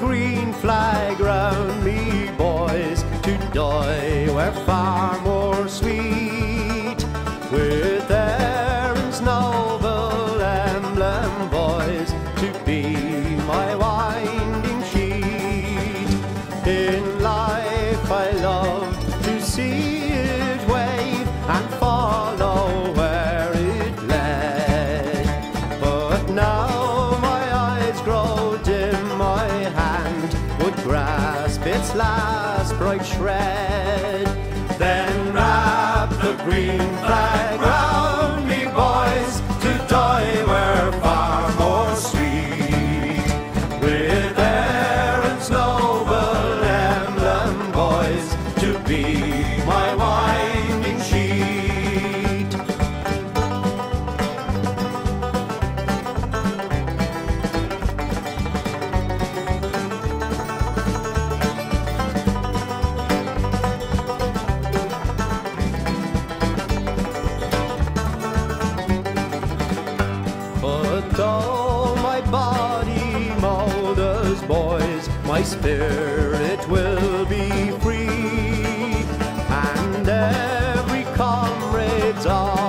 green flag round me, boys, to die were far more sweet. With Erin's noble emblem, boys, to be my winding sheet. In life I love to see it wave and follow where it led. But now its last bright shred. Then wrap the green flag round me, boys, to die were far more sweet. With Erin's noble emblem, boys, to be my winding But all. my body moulders, boys, my spirit will be free. And every comrade's honor,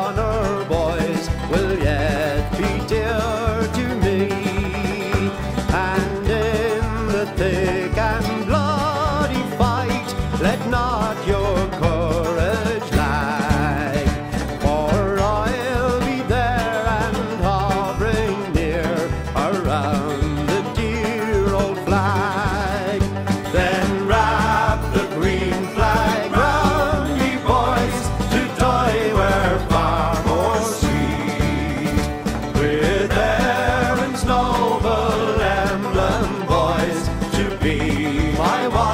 my wife.